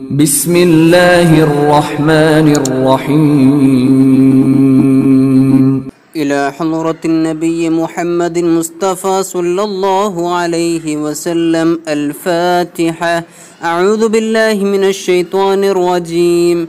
بسم الله الرحمن الرحيم. إلى حضرة النبي محمد مصطفى صلى الله عليه وسلم الفاتحة. أعوذ بالله من الشيطان الرجيم.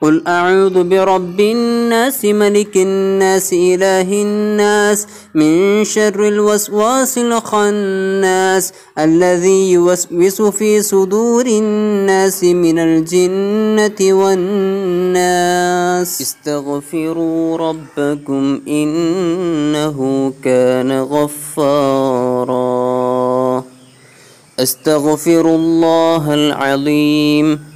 قل أعوذ برب الناس ملك الناس إله الناس من شر الوسواس الخناس الذي يوسوس في صدور الناس من الجنة والناس. استغفروا ربكم إنه كان غفارا. استغفر الله العظيم.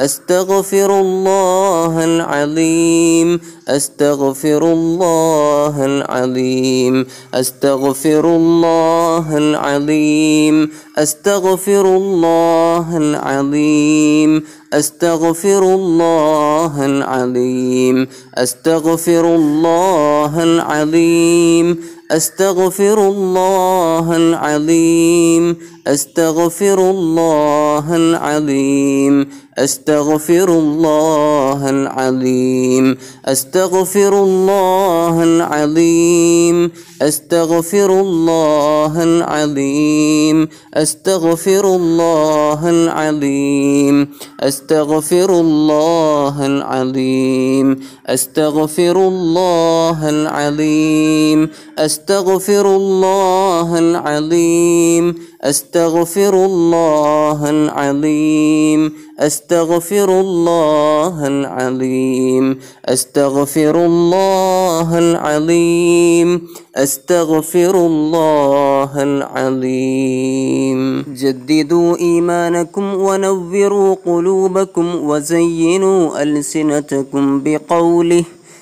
أستغفر الله العظيم أستغفر الله العظيم أستغفر الله العظيم أستغفر الله العظيم أستغفر الله العظيم أستغفر الله العظيم أستغفر الله العظيم أستغفر الله العظيم. أستغفر الله العظيم. أستغفر الله العظيم. أستغفر الله العظيم. أستغفر الله العظيم. أستغفر الله العظيم. أستغفر الله العظيم. أستغفر الله العظيم. أستغفر الله العظيم أستغفر الله العظيم أستغفر الله العظيم أستغفر الله العظيم. جددوا إيمانكم ونوروا قلوبكم وزينوا ألسنتكم بقوله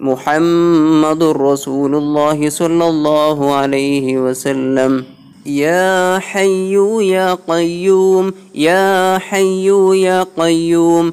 محمد رسول الله صلى الله عليه وسلم. يا حي يا قيوم يا حي يا قيوم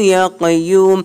يا قيوم.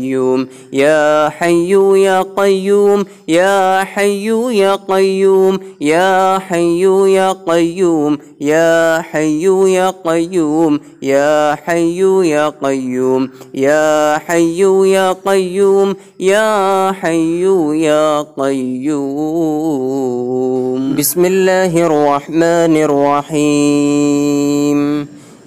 يا حي يا قيوم. يا حي يا قيوم. يا حي يا قيوم. يا حي يا قيوم. يا حي يا قيوم. يا حي يا قيوم. يا حي يا قيوم. بسم الله الرحمن الرحيم.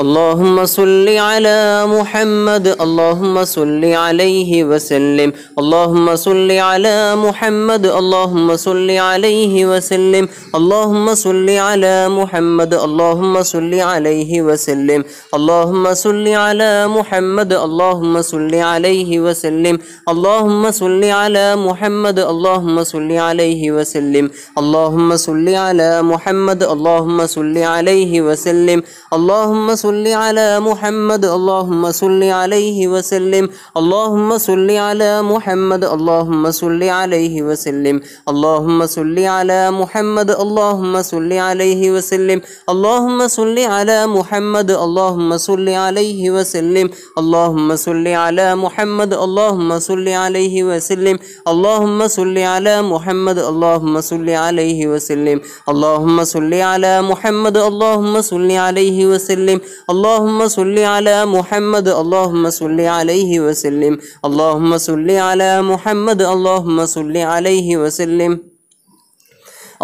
اللهم صل على محمد اللهم صل عليه وسلم اللهم صل على محمد اللهم صل عليه وسلم اللهم صل على محمد اللهم صل عليه وسلم اللهم صل على محمد اللهم صل عليه وسلم اللهم صل على محمد اللهم صل عليه وسلم اللهم صل على محمد اللهم صل عليه وسلم اللهم صل على محمد اللهم صل عليه وسلم اللهم صل على محمد اللهم صل عليه وسلم اللهم صل على محمد اللهم صل عليه وسلم اللهم صل على محمد اللهم صل عليه وسلم اللهم صل على محمد اللهم صل عليه وسلم اللهم صل على محمد اللهم صل عليه وسلم اللهم صل على محمد اللهم صل عليه وسلم اللهم صل على محمد اللهم صل عليه وسلم. اللهم صل على محمد اللهم صل عليه وسلم.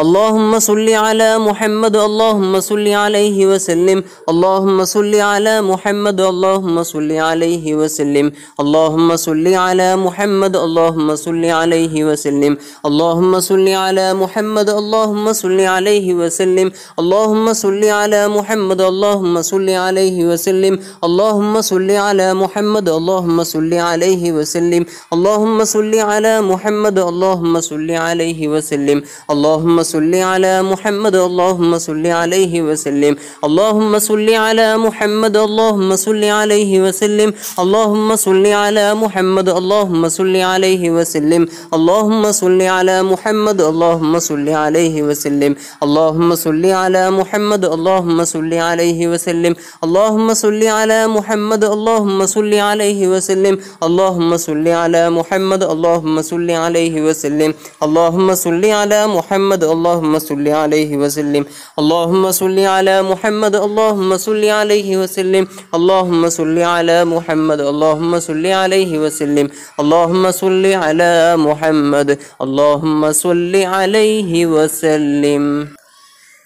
اللهم صل على محمد اللهم صل عليه وسلم اللهم صل على محمد اللهم صل عليه وسلم اللهم صل على محمد اللهم صل عليه وسلم اللهم صل على محمد اللهم صل عليه وسلم اللهم صل على محمد اللهم صل عليه وسلم اللهم صل على محمد اللهم صل عليه وسلم اللهم صل على محمد اللهم صل عليه وسلم اللهم صل على محمد اللهم صل عليه وسلم اللهم صل على محمد اللهم صل عليه وسلم اللهم صل على محمد اللهم صل عليه وسلم اللهم صل على محمد اللهم صل عليه وسلم اللهم صل على محمد اللهم صل عليه وسلم اللهم صل على محمد اللهم صل عليه وسلم اللهم صل على محمد اللهم صل عليه وسلم اللهم صل على محمد اللهم صل عليه وسلم. اللهم صل على محمد اللهم صل عليه وسلم. اللهم صل على محمد اللهم صل عليه وسلم. اللهم صل على محمد اللهم صل عليه وسلم.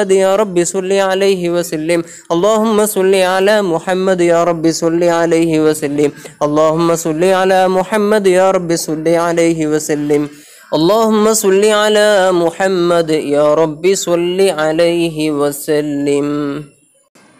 يا رب صل عليه وسلم. اللهم صل على محمد يا رب صل عليه وسلم. اللهم صل على محمد يا رب صل عليه وسلم. اللهم صل على محمد يا رب صل عليه وسلم.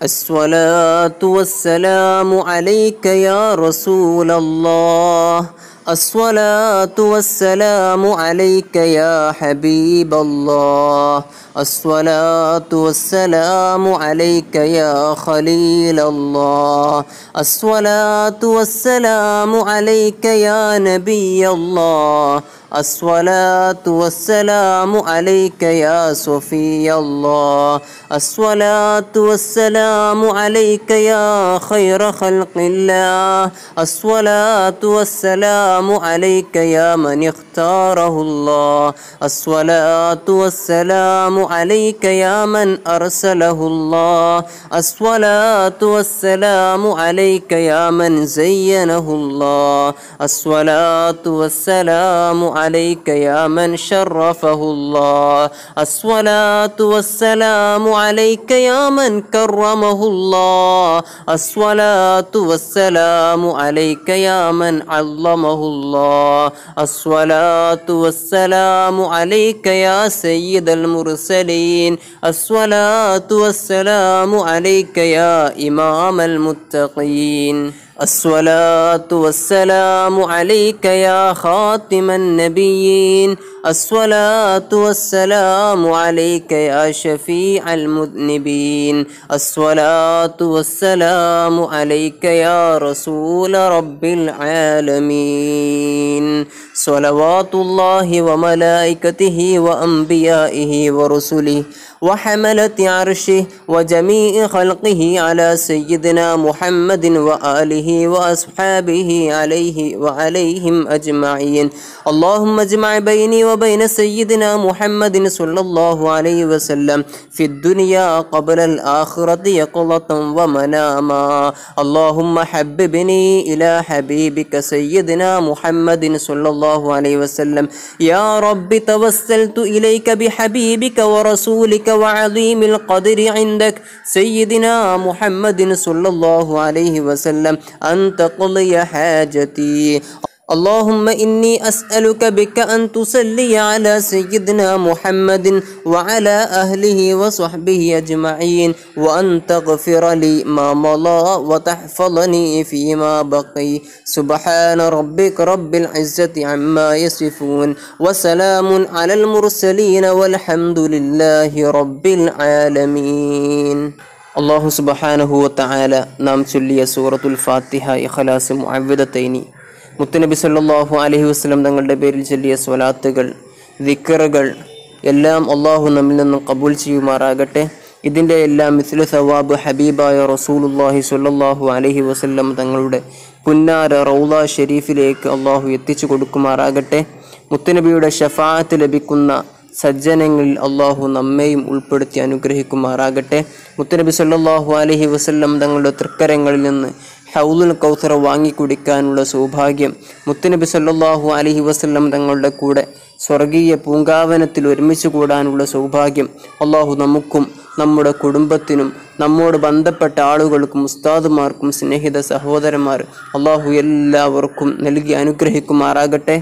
الصلاة والسلام عليك يا رسول الله. الصلاة والسلام عليك يا حبيب الله. الصلاة والسلام عليك يا خليل الله. الصلاة والسلام عليك يا نبي الله. الصلاة والسلام عليك يا صفي الله. الصلاة والسلام عليك يا خير خلق الله. الصلاة والسلام عليك يا من اختاره الله. الصلاة والسلام عليك يا من أرسله الله. الصلاة والسلام عليك يا من زينه الله. الصلاة والسلام عليك يا من شرفه الله. الصلاة والسلام عليك يا من كرمه الله. الصلاة والسلام عليك يا من علمه الله. الصلاة والسلام عليك يا سيد المرسلين. الصلاة والسلام عليك يا إمام المتقين. الصلاة والسلام عليك يا خاتم النبيين. الصلاة والسلام عليك يا شفيع المذنبين. الصلاة والسلام عليك يا رسول رب العالمين. صلوات الله وملائكته وأنبيائه ورسله. وحملة عرشه وجميع خلقه على سيدنا محمد وآله وأصحابه عليه وعليهم أجمعين. اللهم اجمع بيني وبين سيدنا محمد صلى الله عليه وسلم في الدنيا قبل الآخرة يقظة ومناما. اللهم حببني إلى حبيبك سيدنا محمد صلى الله عليه وسلم. يا رب توسلت إليك بحبيبك ورسولك وعظيم القدر عندك سيدنا محمد صلى الله عليه وسلم. أن تقضي حاجتي. اللهم إني أسألك بك أن تصلي على سيدنا محمد وعلى أهله وصحبه أجمعين وأن تغفر لي ما مضى وتحفظني فيما بقي سبحان ربك رب العزة عما يصفون وسلام على المرسلين والحمد لله رب العالمين അള്ളാഹു സുബഹാനഹുവത്തായാല നാം ചൊല്ലിയ സൂറത്തുൽ ഫാത്തിഹ ഇഖലാസ് മുഅവ്വിദത്തൈനി മുത്തുനബി സല്ലാഹു അലഹി വസ്ലം തങ്ങളുടെ പേരിൽ ചൊല്ലിയ സ്വലാത്തുകൾ ദിക്കറുകൾ എല്ലാം അള്ളാഹു നമ്മിൽ നിന്നും കബൂൽ ചെയ്യുമാറാകട്ടെ. ഇതിന്റെ എല്ലാം മിസ്ലു സവാബ് ഹബീബായ റസൂലുല്ലാഹി സ്വല്ലല്ലാഹു അലഹി വസല്ലം തങ്ങളുടെ പുന്നാര റൗല ഷെരീഫിലേക്ക് അള്ളാഹു എത്തിച്ചു കൊടുക്കുമാറാകട്ടെ. മുത്തുനബിയുടെ ഷഫാത്ത് ലഭിക്കുന്ന സജ്ജനങ്ങളിൽ അള്ളാഹു നമ്മെയും ഉൾപ്പെടുത്തി അനുഗ്രഹിക്കുമാറാകട്ടെ. മുത്തുനബി സല്ലാഹു അലഹി വസല്ലം തങ്ങളുടെ തൃക്കരങ്ങളിൽ നിന്ന് ഹൗലുൽ കൗസർ വാങ്ങിക്കുടിക്കാനുള്ള സൗഭാഗ്യം. മുത്തുനബി സല്ലാഹു അലഹി വസല്ലം തങ്ങളുടെ കൂടെ സ്വർഗീയ പൂങ്കാവനത്തിൽ ഒരുമിച്ച് കൂടാനുള്ള സൗഭാഗ്യം അള്ളാഹു നമുക്കും നമ്മുടെ കുടുംബത്തിനും നമ്മോട് ബന്ധപ്പെട്ട ആളുകൾക്കും ഉസ്താദുമാർക്കും സ്നേഹിത സഹോദരന്മാർ അള്ളാഹു എല്ലാവർക്കും നൽകി അനുഗ്രഹിക്കുമാറാകട്ടെ.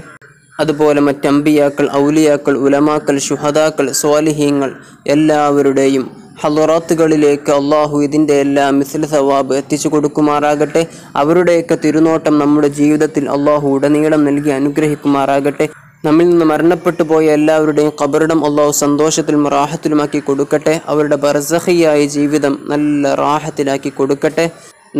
അതുപോലെ മറ്റമ്പിയാക്കൾ ഔലിയാക്കൾ ഉലമാക്കൾ ശുഹദാക്കൾ സ്വാലിഹീങ്ങൾ എല്ലാവരുടെയും ഹലറാത്തുകളിലേക്ക് അള്ളാഹു ഇതിന്റെ എല്ലാം മിസിൽ സവാബ് എത്തിച്ചു കൊടുക്കുമാറാകട്ടെ. അവരുടെയൊക്കെ തിരുനോട്ടം നമ്മുടെ ജീവിതത്തിൽ അള്ളാഹു ഉടനീളം നൽകി അനുഗ്രഹിക്കുമാറാകട്ടെ. നമ്മിൽ നിന്ന് മരണപ്പെട്ടു പോയ എല്ലാവരുടെയും കബറിടം അള്ളാഹു സന്തോഷത്തിലും റാഹത്തിലുമാക്കി കൊടുക്കട്ടെ. അവരുടെ ബർസഹിയായ ജീവിതം നല്ല റാഹത്തിലാക്കി കൊടുക്കട്ടെ.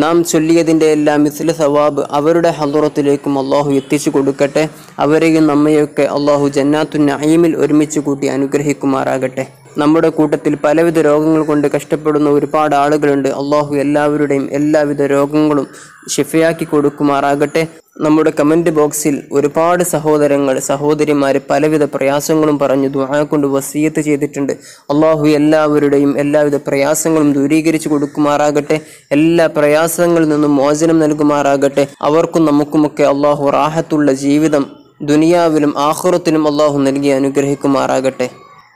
നാം ചൊല്ലിയതിന്റെ എല്ലാ മിസില സവാബ് അവരുടെ ഹലുറത്തിലേക്കും അള്ളാഹു എത്തിച്ചു കൊടുക്കട്ടെ. അവരെയും നമ്മയൊക്കെ അള്ളാഹു ജന്നാത്തു നഈമിൽ ഒരുമിച്ച് കൂട്ടി അനുഗ്രഹിക്കുമാറാകട്ടെ. നമ്മുടെ കൂട്ടത്തിൽ പലവിധ രോഗങ്ങൾ കൊണ്ട് കഷ്ടപ്പെടുന്ന ഒരുപാട് ആളുകളുണ്ട്. അള്ളാഹു എല്ലാവരുടെയും എല്ലാവിധ രോഗങ്ങളും ഷിഫയാക്കി കൊടുക്കുമാറാകട്ടെ. നമ്മുടെ കമന്റ് ബോക്സിൽ ഒരുപാട് സഹോദരങ്ങൾ സഹോദരിമാർ പലവിധ പ്രയാസങ്ങളും പറഞ്ഞു ദുആ കൊണ്ട് വസീയത്ത് ചെയ്തിട്ടുണ്ട്. അള്ളാഹു എല്ലാവരുടെയും എല്ലാവിധ പ്രയാസങ്ങളും ദൂരീകരിച്ചു കൊടുക്കുമാറാകട്ടെ. എല്ലാ പ്രയാസങ്ങളിൽ നിന്നും മോചനം നൽകുമാറാകട്ടെ. അവർക്കും നമുക്കുമൊക്കെ അള്ളാഹു റാഹത്തുള്ള ജീവിതം ദുനിയാവിലും ആഹുറത്തിലും അള്ളാഹു നൽകി അനുഗ്രഹിക്കുമാറാകട്ടെ.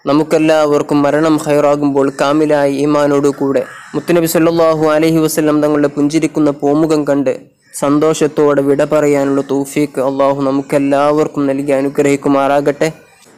നമുക്കെല്ലാവർക്കും മരണം ഹൈറാകുമ്പോൾ കാമിലായ ഈമാനോടു കൂടെ. മുത്തുനബി സല്ലാഹു അലഹി വസല്ലം തങ്ങളുടെ പുഞ്ചിരിക്കുന്ന പോമുഖം കണ്ട് സന്തോഷത്തോടെ വിട പറയാനുള്ള തൗഫീക്ക് അള്ളാഹു നമുക്കെല്ലാവർക്കും നൽകി അനുഗ്രഹിക്കുമാറാകട്ടെ.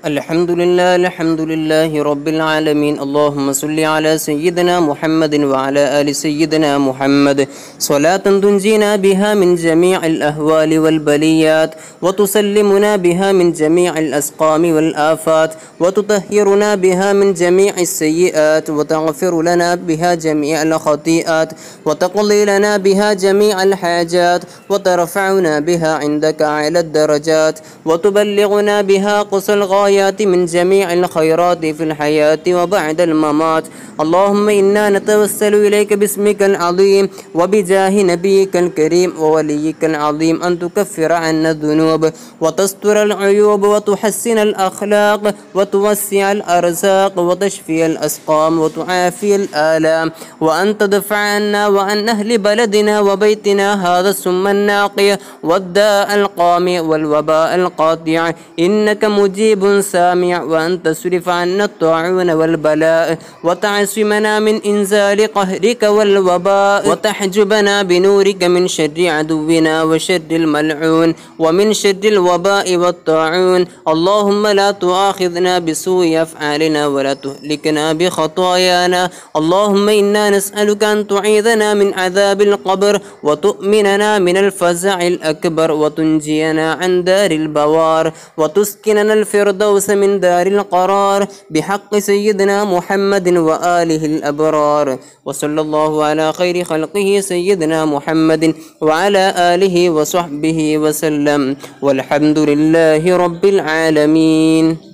الحمد لله الحمد لله رب العالمين. اللهم صل على سيدنا محمد وعلى آل سيدنا محمد. صلاة تنجينا بها من جميع الأهوال والبليات وتسلمنا بها من جميع الأسقام والآفات وتطهرنا بها من جميع السيئات وتغفر لنا بها جميع الخطيئات وتقضي لنا بها جميع الحاجات وترفعنا بها عندك على الدرجات وتبلغنا بها قصى الغايات من جميع الخيرات في الحياة وبعد الممات. اللهم إنا نتوسل إليك باسمك العظيم وبجاه نبيك الكريم ووليك العظيم أن تكفر عنا الذنوب وتستر العيوب وتحسن الأخلاق وتوسع الأرزاق وتشفي الأسقام وتعافي الآلام وأن تدفع عنا وعن أهل بلدنا وبيتنا هذا السم الناقية والداء القامع والوباء القاطع إنك مجيب سامع وأن تصرف عنا الطاعون والبلاء. وتعصمنا من إنزال قهرك والوباء. وتحجبنا بنورك من شر عدونا وشر الملعون. ومن شر الوباء والطاعون. اللهم لا تؤاخذنا بسوء أفعالنا ولا تهلكنا بخطايانا. اللهم إنا نسألك أن تعيذنا من عذاب القبر. وتؤمننا من الفزع الأكبر. وتنجينا عن دار البوار. وتسكننا الفردوس من دار القرار بحق سيدنا محمد وآله الأبرار. وصلى الله على خير خلقه سيدنا محمد وعلى آله وصحبه وسلم. والحمد لله رب العالمين.